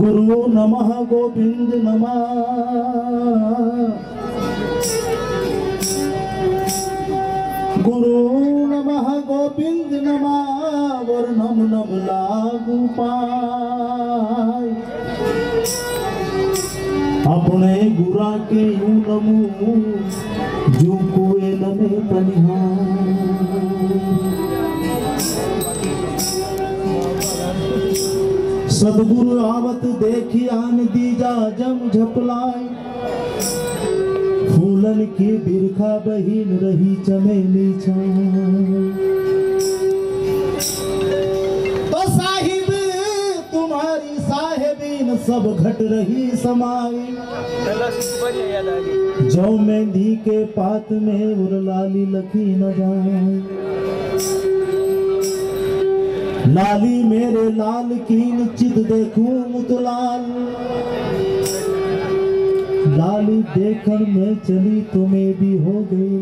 गुरु नमः गोविंद नमः गुरु नमः गोविंद नमः वर्णम नम लागू पाय अपने गुरा के यूं नमू जू कुए नमे पनिहार सदगुरु आवत देखी आन दीजा जम झपलाई फूलन की बिरखा बहीन रही चमेली तो साहिब, तुम्हारी साहेबीन सब घट रही समाई जो मेंढी के पात में उरलाली लखी न जाए। लाली मेरे लाल कीन चित देखूँ मुतलाल। लाली देखन में चली, तुम्हें भी हो गई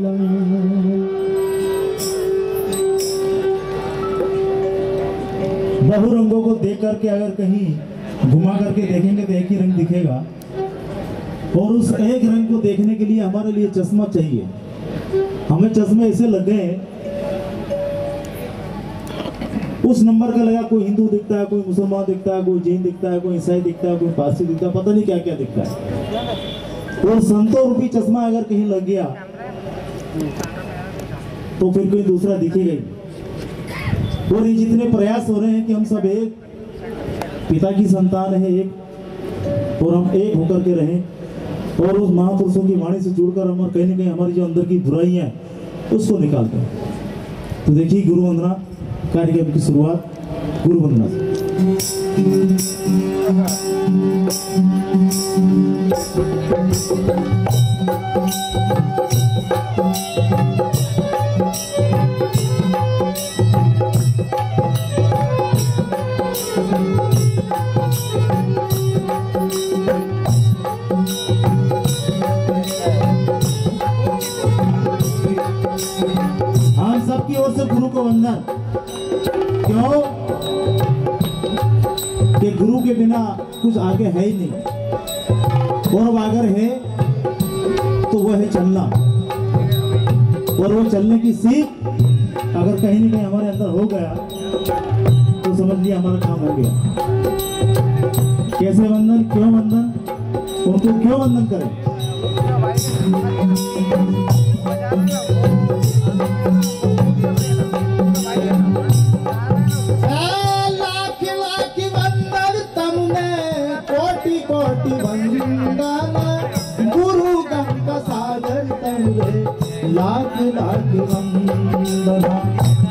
बहु रंगों को देख करके अगर कहीं घुमा करके देखेंगे तो एक ही रंग दिखेगा। और उस एक रंग को देखने के लिए हमारे लिए चश्मा चाहिए। हमें चश्मे ऐसे लगे हैं उस नंबर का लगा, कोई हिंदू दिखता है, कोई मुसलमान दिखता है, कोई जैन दिखता है, कोई ईसाई दिखता है, कोई पारसी दिखता है, पता नहीं क्या क्या दिखता है। और संतो रूपी चश्मा अगर कहीं लग गया तो फिर कोई दूसरा दिखेगा और ये जितने प्रयास हो रहे हैं कि हम सब एक, पिता की संतान है एक, और हम एक होकर के रहें, और उस महापुरुषों की वाणी से जुड़कर हम और कहीं ना कहीं हमारी जो अंदर की बुराइयाँ हैं, उसको निकालते हैं। तो देखिए गुरु वंदना कार्यक्रम की शुरुआत गुरु वंदना से से गुरु को वंदन। क्यों? कि गुरु के बिना कुछ आगे है ही नहीं। और अगर है तो वह है चलना। और वो चलने की सीख अगर कहीं ना कहीं हमारे अंदर हो गया तो समझ लिया हमारा काम हो गया। कैसे वंदन? क्यों वंदन? उनको क्यों वंदन करें? लाख लाख वंदन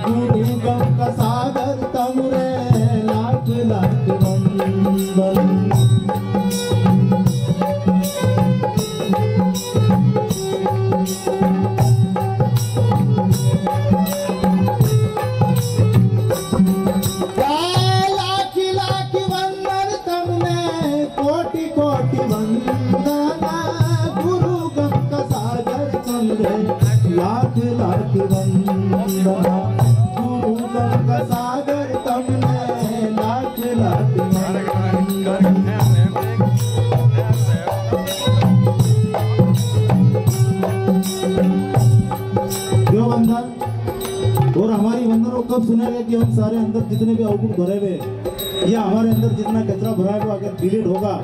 कब सुनेगा कि हम सारे अंदर जितने भी अवगुण भरे हुए या हमारे अंदर जितना कचरा भरा है अगर डिलीट होगा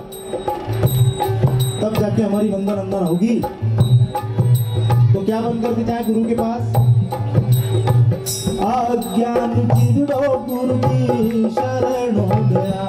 तब जाके हमारी वंदन अंदर होगी तो क्या बन करके जाए गुरु के पास? अज्ञान चिड़ो गुरु की शरण गया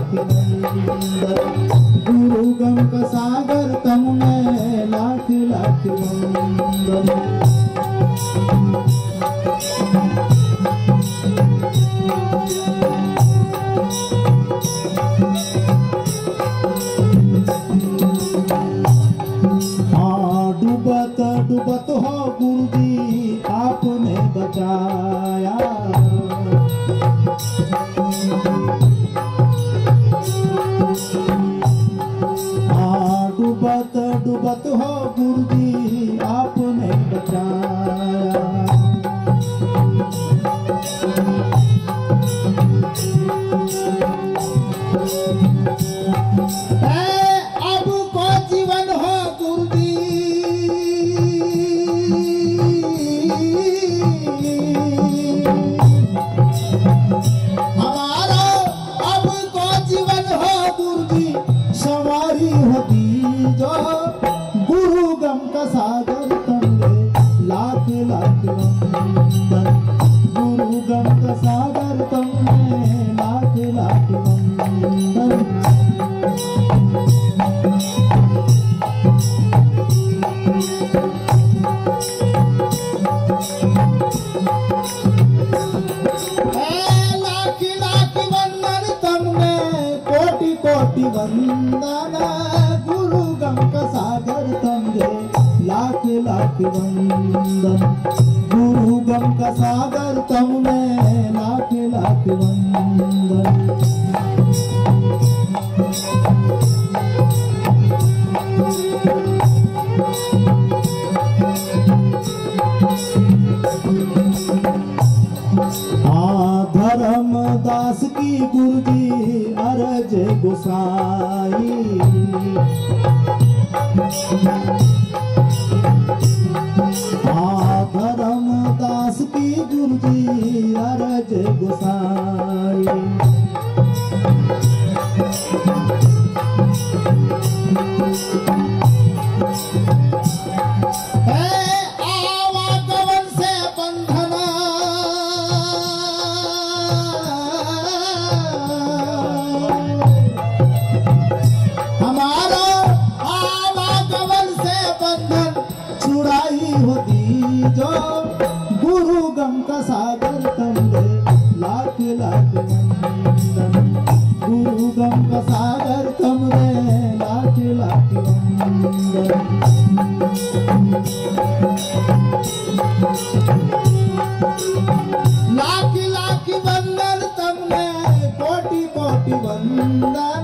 लाख गुरु गम का सागर तमने लाख लाख हाँ डूबत डूबत हो गुरु आपने बचाया। हो गुरु जी आपने बचाया। हमारा अब को जीवन हो सवारी वंदन। गुरु गम सागर तमने लाख लाख वंदन। धर्म दास की गुरुजी अरज गुसाई। लाख लाख वंदन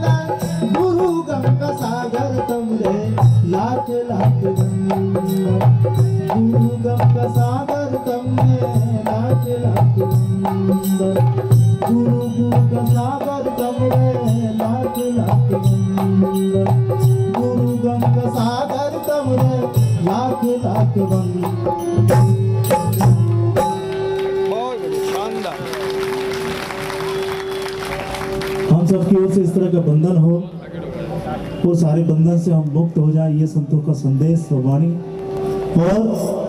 वंदन गुरु गम सागर तमरे गुरु लाख लाख गुरु गुरु सागर तमरे लाख लाख गुरु गम सागर तमरे लाख लाख वंदन सबकी ओर से इस तरह का बंधन हो वो सारे बंधन से हम मुक्त हो जाए, ये संतों का संदेश और वाणी और